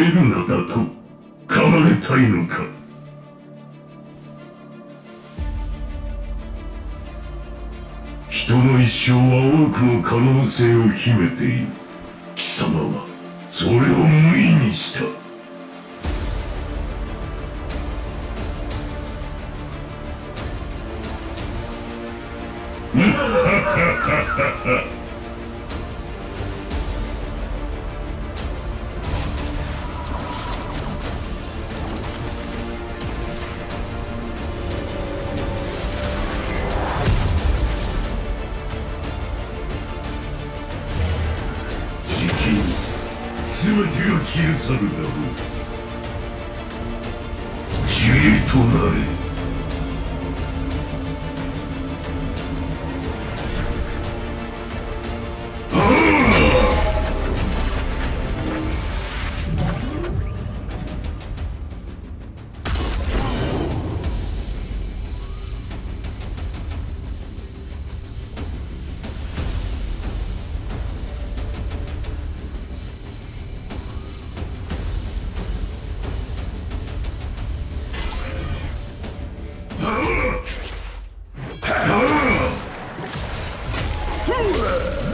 えるのだと構れたいのか。人の一生は多くの可能性を秘めている。貴様はそれを無意にした。時 全てが消え去るだろう。呪霊となれ。Oh,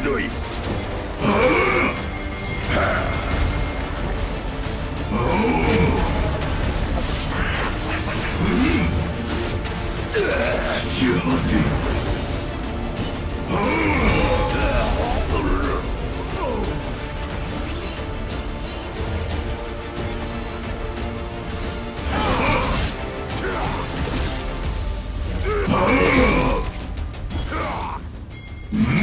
ひどい。うん